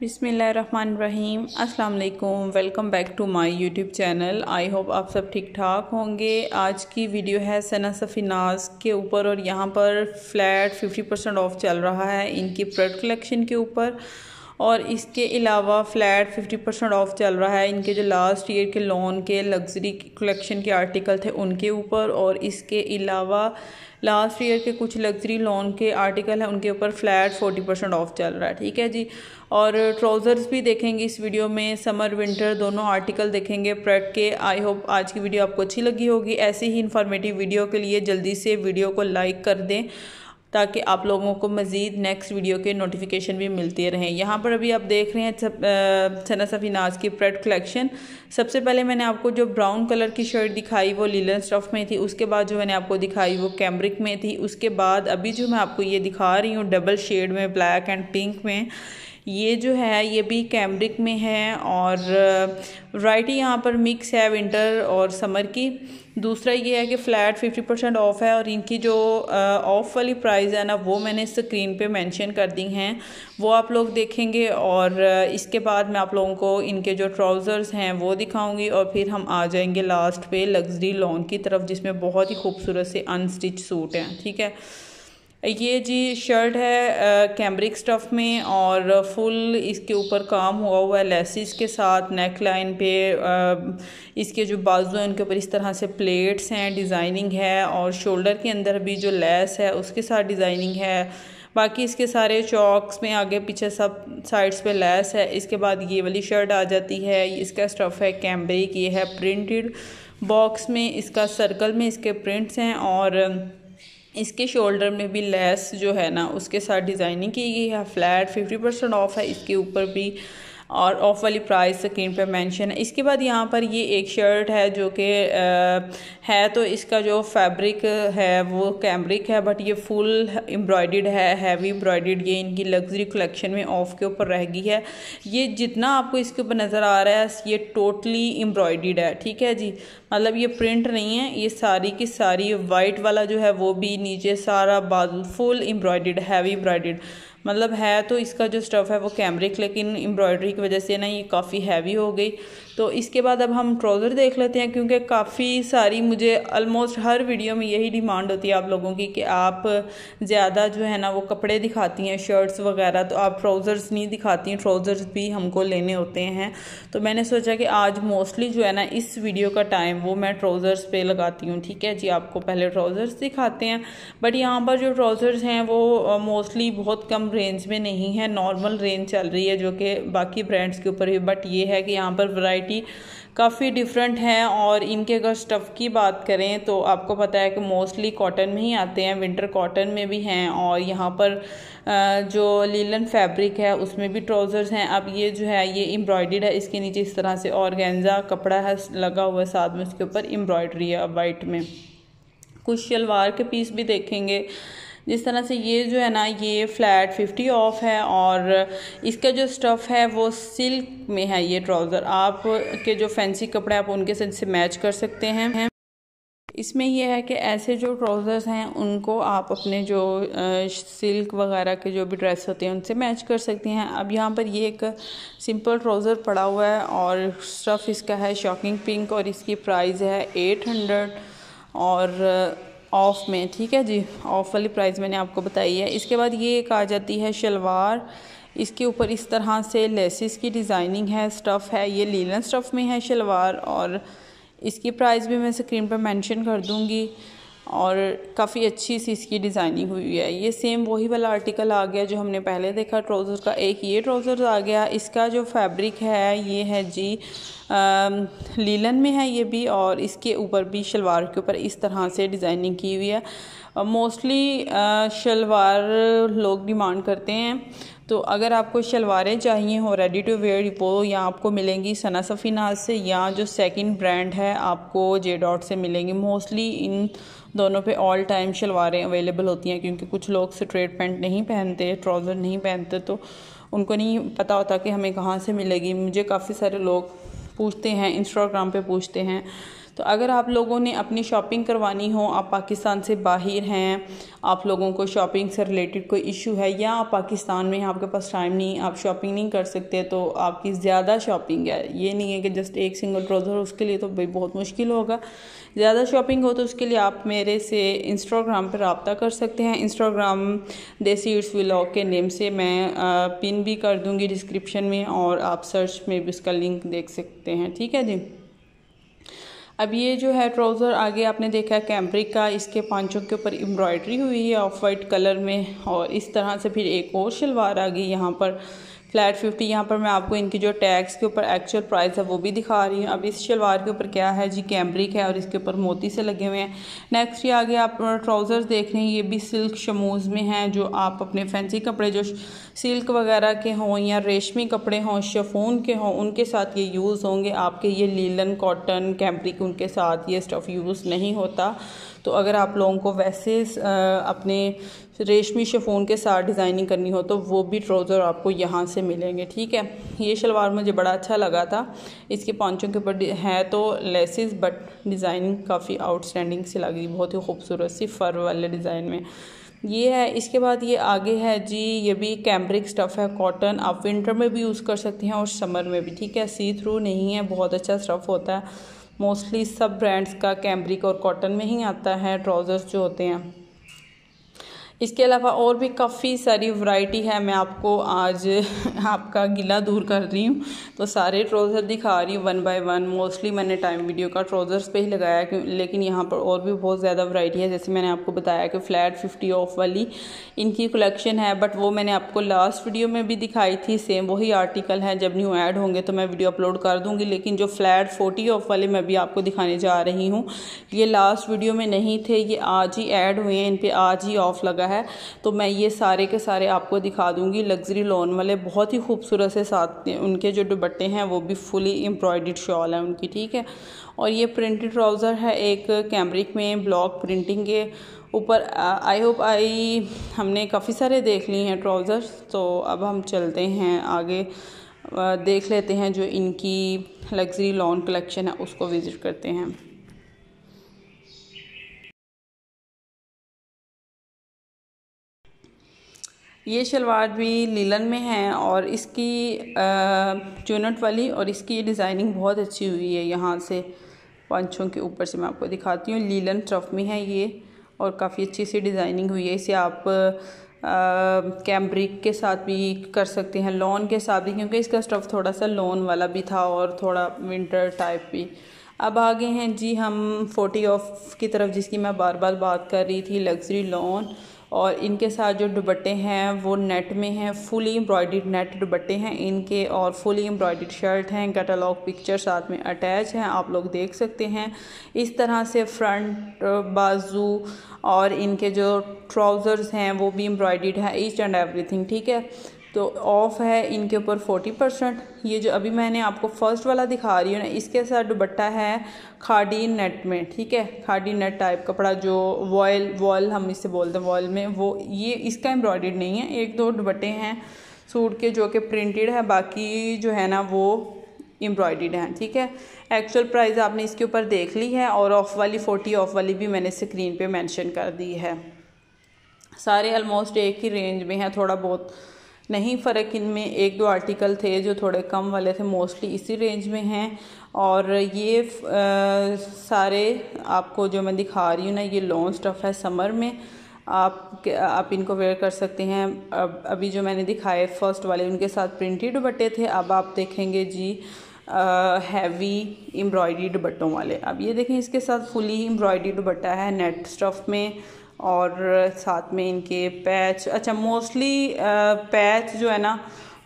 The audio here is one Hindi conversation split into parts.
बिसमीम वालेकुम welcome back to my YouTube channel. I hope आप सब ठीक ठाक होंगे। आज की वीडियो है सना सफिनाज के ऊपर और यहाँ पर फ्लैट 50 परसेंट ऑफ़ चल रहा है इनकी प्रोडक्ट कलेक्शन के ऊपर। और इसके अलावा फ़्लैट 50 परसेंट ऑफ़ चल रहा है। इनके जो लास्ट ईयर के लोन के लग्जरी कलेक्शन के आर्टिकल थे उनके ऊपर और इसके अलावा लास्ट ईयर के कुछ लग्जरी लोन के आर्टिकल हैं उनके ऊपर फ्लैट फोर्टी परसेंट ऑफ़ चल रहा है। ठीक है जी? और ट्राउज़र्स भी देखेंगे इस वीडियो में। समर विंटर दोनों आर्टिकल देखेंगे प्रेट के। आई होप आज की वीडियो आपको अच्छी लगी होगी। ऐसी ही इन्फॉर्मेटिव वीडियो के लिए जल्दी से वीडियो को लाइक कर दें। ताकि आप लोगों को मज़ीद नेक्स्ट वीडियो के नोटिफिकेशन भी मिलते रहें। यहाँ पर अभी आप देख रहे हैं सना सफ़ी नाज की प्रेड कलेक्शन सबसे पहले मैंने आपको जो ब्राउन कलर की शर्ट दिखाई, वो लीलन स्टफ़ में थी। उसके बाद जो मैंने आपको दिखाई, वो कैमरिक में थी। उसके बाद अभी जो मैं आपको ये दिखा रही हूँ डबल शेड में ब्लैक एंड पिंक में ये जो है, ये भी कैमरिक में है और वैरायटी यहाँ पर मिक्स है विंटर और समर की। दूसरा ये है कि फ़्लैट फिफ्टी परसेंट ऑफ़ है और इनकी जो ऑफ़ वाली प्राइस है ना, वो मैंने स्क्रीन पे मेंशन कर दी हैं। वो आप लोग देखेंगे और इसके बाद मैं आप लोगों को इनके जो ट्राउज़र्स हैं वो दिखाऊँगी और फिर हम आ जाएँगे लास्ट पे लग्जरी लॉन की तरफ़, जिसमें बहुत ही खूबसूरत से अनस्टिच सूट हैं, ठीक है? ये जी शर्ट है कैम्ब्रिक स्टफ़ में और फुल इसके ऊपर काम हुआ हुआ है लेसिस के साथ नेक लाइन पे आ, इसके जो बाजू हैं उनके ऊपर इस तरह से प्लेट्स हैं डिज़ाइनिंग है और शोल्डर के अंदर भी जो लेस है उसके साथ डिज़ाइनिंग है। बाकी इसके सारे चौक्स में आगे पीछे सब साइड्स पे लेस है। इसके बाद ये वाली शर्ट आ जाती है इसका स्टफ़ है कैम्ब्रिक ये है प्रिंटेड बॉक्स में इसका सर्कल में इसके प्रिंट्स हैं और इसके शोल्डर में भी लेस जो है ना, उसके साथ डिज़ाइनिंग की गई है, फ्लैट फिफ्टी परसेंट ऑफ़ है, इसके ऊपर भी और ऑफ़ वाली प्राइस स्क्रीन पे मेंशन है। इसके बाद यहाँ पर ये एक शर्ट है जो कि है तो इसका जो फैब्रिक है, वो कैम्ब्रिक है बट ये फुल एम्ब्रॉयड है हैवी एम्ब्रॉयड ये इनकी लग्जरी कलेक्शन में ऑफ़ के ऊपर रह गई है। ये जितना आपको इसके ऊपर नज़र आ रहा है, ये टोटली एम्ब्रॉयड है, ठीक है जी? मतलब ये प्रिंट नहीं है, ये सारी की सारी वाइट वाला जो है, वो भी नीचे सारा बाजू फुल एम्ब्रॉयड हैवी एम्ब्रॉयड मतलब है तो इसका जो स्टफ़ है वो कैमरिक लेकिन एम्ब्रॉयडरी की वजह से ना ये काफ़ी हैवी हो गई। तो इसके बाद अब हम ट्राउज़र देख लेते हैं, क्योंकि काफ़ी सारी मुझे ऑलमोस्ट हर वीडियो में यही डिमांड होती है आप लोगों की कि आप ज़्यादा जो है ना वो कपड़े दिखाती हैं शर्ट्स वगैरह तो आप ट्राउज़र्स नहीं दिखाती हैं ट्राउज़र्स भी हमको लेने होते हैं। तो मैंने सोचा कि आज मोस्टली जो है ना इस वीडियो का टाइम वो मैं ट्राउज़र्स पे लगाती हूँ, ठीक है? जी, आपको पहले ट्राउज़र्स दिखाते हैं बट यहाँ पर जो ट्राउज़र्स हैं वो मोस्टली बहुत कम रेंज में नहीं है नॉर्मल रेंज चल रही है जो कि बाकी ब्रांड्स के ऊपर भी बट ये है कि यहाँ पर वैरायटी काफ़ी डिफरेंट है और इनके अगर स्टफ़ की बात करें तो आपको पता है कि मोस्टली कॉटन में ही आते हैं विंटर कॉटन में भी हैं और यहाँ पर जो लीलन फैब्रिक है उसमें भी ट्राउज़र्स हैं। अब ये जो है, ये एम्ब्रॉयड है। इसके नीचे इस तरह से और गेंजा कपड़ा है, लगा हुआ है साथ में उसके ऊपर एम्ब्रॉयड्री है वाइट में। कुछ शलवार के पीस भी देखेंगे। जिस तरह से ये जो है ना, ये फ्लैट फिफ्टी ऑफ़ है और इसका जो स्टफ़ है वो सिल्क में है ये ट्राउज़र। आप के जो फैंसी कपड़े आप उनके साथ से मैच कर सकते हैं। इसमें यह है कि ऐसे जो ट्राउज़र्स हैं, उनको आप अपने जो सिल्क वगैरह के जो भी ड्रेस होते हैं, उनसे मैच कर सकती हैं। अब यहाँ पर ये एक सिंपल ट्राउज़र पड़ा हुआ है और स्टफ़ इसका है शॉकिंग पिंक और इसकी प्राइस है एट हंड्रेड और ऑफ़ में, ठीक है जी? ऑफ़ वाली प्राइस मैंने आपको बताई है। इसके बाद ये एक आ जाती है शलवार। इसके ऊपर इस तरह से लेसिस की डिज़ाइनिंग है, स्टफ़ है। ये लीलन स्टफ़ में है शलवार और इसकी प्राइस भी मैं स्क्रीन पर मेंशन कर दूँगी। और काफ़ी अच्छी सी इसकी डिज़ाइनिंग हुई है। ये सेम वही वाला आर्टिकल आ गया जो हमने पहले देखा ट्राउज़र का। एक ये ट्राउज़र आ गया इसका जो फैब्रिक है ये है जी आ, लीलन में है ये भी और इसके ऊपर भी शलवार के ऊपर इस तरह से डिज़ाइनिंग की हुई है। मोस्टली शलवार लोग डिमांड करते हैं। तो अगर आपको शलवारें चाहिए हो रेडी टू वेयर वो यहाँ आपको मिलेंगी सना सफ़ीनाज से, या जो सेकंड ब्रांड है, आपको जे डॉट से मिलेंगी। मोस्टली इन दोनों पे ऑल टाइम शलवारें अवेलेबल होती हैं, क्योंकि कुछ लोग स्ट्रेट पैंट नहीं पहनते ट्राउज़र नहीं पहनते तो उनको नहीं पता होता कि हमें कहाँ से मिलेगी। मुझे काफ़ी सारे लोग पूछते हैं इंस्टाग्राम पे पूछते हैं तो अगर आप लोगों ने अपनी शॉपिंग करवानी हो, आप पाकिस्तान से बाहर हैं, आप लोगों को शॉपिंग से रिलेटेड कोई इशू है, या आप पाकिस्तान में आपके पास टाइम नहीं, आप शॉपिंग नहीं कर सकते तो आपकी ज़्यादा शॉपिंग है। ये नहीं है कि जस्ट एक सिंगल ट्राउज़र उसके लिए तो भाई बहुत मुश्किल होगा। ज़्यादा शॉपिंग हो तो उसके लिए आप मेरे से इंस्टाग्राम पर रबता कर सकते हैं। इंस्टाग्राम देसी इट्स व्लॉग के नेम से मैं पिन भी कर दूँगी डिस्क्रिप्शन में, और आप सर्च में भी उसका लिंक देख सकते हैं। ठीक है जी? अब ये जो है ट्राउज़र, आगे आपने देखा है कैम्ब्रिक का, इसके पाँचों के ऊपर एम्ब्रॉयडरी हुई है ऑफ़ वाइट कलर में, और इस तरह से फिर एक और शलवार आ गई यहाँ पर। फ्लैट फिफ्टी, यहाँ पर मैं आपको इनकी जो टैक्स के ऊपर एक्चुअल प्राइस है, वो भी दिखा रही हूँ। अब इस शलवार के ऊपर क्या है? जी कैम्ब्रिक है और इसके ऊपर मोती से लगे हुए हैं। नेक्स्ट ये आगे आप ट्राउज़र्स देख रहे हैं, ये भी सिल्क शमूज़ में हैं, जो आप अपने फैंसी कपड़े, जो सिल्क वगैरह के हों या रेशमी कपड़े हों शफून के हों, उनके साथ ये यूज़ होंगे। आपके ये लीलन कॉटन कैम्ब्रिक उनके साथ ये स्टफ़ यूज़ नहीं होता। तो अगर आप लोगों को वैसे अपने रेशमी शफून के साथ डिज़ाइनिंग करनी हो तो वो भी ट्राउज़र आपको यहाँ से मिलेंगे, ठीक है? ये शलवार मुझे बड़ा अच्छा लगा था। इसके पाँचों के ऊपर है तो लेसिस, बट डिज़ाइनिंग काफ़ी आउटस्टैंडिंग सी लगी, बहुत ही खूबसूरत सी फ़र वाले डिज़ाइन में। ये है, इसके बाद ये आगे है जी, ये भी कैम्ब्रिक स्टफ़ है, कॉटन। आप विंटर में भी यूज़ कर सकते हैं और समर में भी, ठीक है? सी थ्रू नहीं है, बहुत अच्छा स्टफ़ होता है। मोस्टली सब ब्रांड्स का कैम्ब्रिक और कॉटन में ही आता है ट्राउज़र्स जो होते हैं। इसके अलावा और भी काफ़ी सारी वैरायटी है। मैं आपको आज आपका गिला दूर कर रही हूँ। तो सारे ट्राउज़र दिखा रही हूँ वन बाय वन मोस्टली मैंने टाइम वीडियो का ट्राउज़र्स पे ही लगाया लेकिन यहाँ पर और भी बहुत ज़्यादा वैरायटी है। जैसे मैंने आपको बताया कि फ़्लैट फिफ्टी ऑफ़ वाली इनकी कलेक्शन है बट वो मैंने आपको लास्ट वीडियो में भी दिखाई थी। सेम वही आर्टिकल है। जब न्यू ऐड होंगे तो मैं वीडियो अपलोड कर दूँगी। लेकिन जो फ्लैट फोर्टी ऑफ़ वाले मैं भी आपको दिखाने जा रही हूँ। ये लास्ट वीडियो में नहीं थे। ये आज ही ऐड हुए हैं। इन पर आज ही ऑफ़ लगा है तो मैं ये सारे के सारे आपको दिखा दूँगी। लग्जरी लोन वाले बहुत ही खूबसूरत से साथ उनके जो दुबट्टे हैं, वो भी फुली एम्ब्रॉयड शॉल है उनकी, ठीक है? और ये प्रिंटेड ट्राउज़र है एक कैमरिक में ब्लॉक प्रिंटिंग के ऊपर। आई होप आई हमने काफ़ी सारे देख लिए हैं ट्राउज़र्स तो अब हम चलते हैं आगे। देख लेते हैं जो इनकी लग्जरी लॉन कलेक्शन है, उसको विज़िट करते हैं। ये शलवार भी लीलन में है और इसकी चुनट वाली और इसकी डिज़ाइनिंग बहुत अच्छी हुई है यहाँ से। पंचों के ऊपर से मैं आपको दिखाती हूँ। लीलन ट्रफ में है ये और काफ़ी अच्छी सी डिज़ाइनिंग हुई है। इसे आप कैम्ब्रिक के साथ भी कर सकते हैं लॉन के साथ भी, क्योंकि इसका स्टफ़ थोड़ा सा लॉन वाला भी था और थोड़ा विंटर टाइप भी। अब आगे हैं जी हम फोर्टी ऑफ़ की तरफ़, जिसकी मैं बार बार बात कर रही थी लग्जरी लॉन और इनके साथ जो दुबट्टे हैं, वो नेट में हैं फुली एम्ब्रॉयड नेट दुबट्टे हैं इनके और फुली एम्ब्रॉयड शर्ट हैं कैटलॉग पिक्चर साथ में अटैच हैं, आप लोग देख सकते हैं। इस तरह से फ्रंट बाजू और इनके जो ट्राउज़र्स हैं, वो भी एम्ब्रॉयड है ईच एंड एवरीथिंग ठीक है? तो ऑफ़ है, इनके ऊपर फोर्टी परसेंट ये जो अभी मैंने आपको फ़र्स्ट वाला दिखा रही हूँ ना, इसके साथ दुबट्टा है खाड़ी नेट में, ठीक है? खाड़ी नेट टाइप कपड़ा जो वॉयल वॉल हम इसे बोलते हैं वॉल में, वो ये इसका एम्ब्रॉयड नहीं है, एक दो दुबट्टे हैं, सूट के जो कि प्रिंटेड है, बाकी जो है ना वो एम्ब्रॉयड हैं, ठीक है? एक्चुअल प्राइस आपने इसके ऊपर देख ली है और ऑफ़ वाली फोर्टी ऑफ़ वाली भी मैंने स्क्रीन पे मेंशन कर दी है। सारे ऑलमोस्ट एक ही रेंज में हैं, थोड़ा बहुत नहीं फ़र्क इनमें एक दो आर्टिकल थे जो थोड़े कम वाले थे मोस्टली इसी रेंज में हैं। और ये आ, सारे आपको जो मैं दिखा रही हूँ ना ये लॉन्ग स्टफ़ है समर में। आप आप इनको वेयर कर सकते हैं। अब अभी जो मैंने दिखाए फ़र्स्ट वाले उनके साथ प्रिंटेड दुपट्टे थे। अब आप देखेंगे जी हैवी एम्ब्रॉयडरी दुपट्टों वाले। अब ये देखें इसके साथ फुली एम्ब्रॉयडरी दुपट्टा है नेट स्टफ़ में। और साथ में इनके पैच अच्छा मोस्टली पैच जो है ना,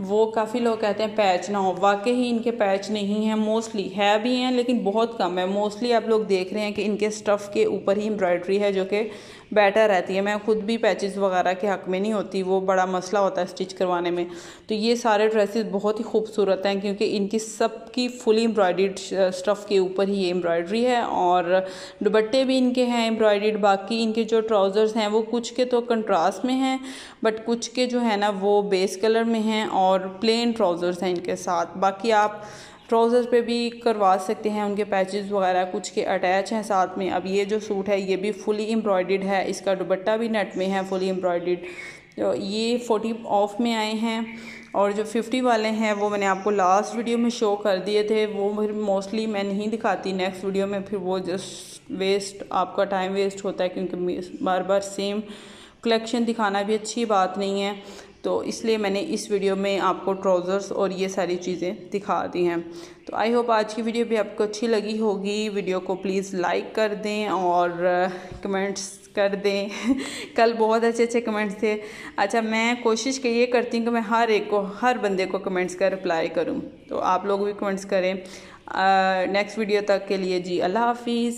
वो काफ़ी लोग कहते हैं पैच ना हो। वाकई ही इनके पैच नहीं हैं मोस्टली है भी हैं, लेकिन बहुत कम है। मोस्टली आप लोग देख रहे हैं कि इनके स्टफ़ के ऊपर ही एम्ब्रॉयड्री है, जो कि बेटर रहती है। मैं खुद भी पैचेस वगैरह के हक़ में नहीं होती, वो बड़ा मसला होता है स्टिच करवाने में। तो ये सारे ड्रेसेस बहुत ही खूबसूरत हैं, क्योंकि इनकी सबकी फुली एम्ब्रॉयड स्टफ़ के ऊपर ही ये एम्ब्रॉयड्री है, और दुबट्टे भी इनके हैं एम्ब्रॉयड बाकी इनके जो ट्राउज़र्स हैं, वो कुछ के तो कंट्रास्ट में हैं बट कुछ के जो है ना, वो बेस कलर में हैं, और प्लेन ट्राउज़र्स हैं इनके साथ। बाकी आप ट्राउज़र पे भी करवा सकते हैं, उनके पैचेस वगैरह कुछ के अटैच हैं साथ में। अब ये जो सूट है, ये भी फुली एम्ब्रॉयड है। इसका दुपट्टा भी नेट में है फुली एम्ब्रॉयड तो ये फोर्टी ऑफ़ में आए हैं और जो फिफ्टी वाले हैं, वो मैंने आपको लास्ट वीडियो में शो कर दिए थे। वो फिर मोस्टली मैं नहीं दिखाती नेक्स्ट वीडियो में, फिर वो जस्ट वेस्ट आपका टाइम वेस्ट होता है, क्योंकि बार बार सेम कलेक्शन दिखाना भी अच्छी बात नहीं है। तो इसलिए मैंने इस वीडियो में आपको ट्राउज़र्स और ये सारी चीज़ें दिखा दी हैं। तो आई होप आज की वीडियो भी आपको अच्छी लगी होगी। वीडियो को प्लीज़ लाइक कर दें और कमेंट्स कर दें। कल बहुत अच्छे अच्छे कमेंट्स थे। अच्छा मैं कोशिश ये करती हूँ कि मैं हर एक को, हर बंदे को कमेंट्स का रिप्लाई करूँ। तो आप लोग भी कमेंट्स करें। नेक्स्ट वीडियो तक के लिए जी, अल्लाह हाफिज़।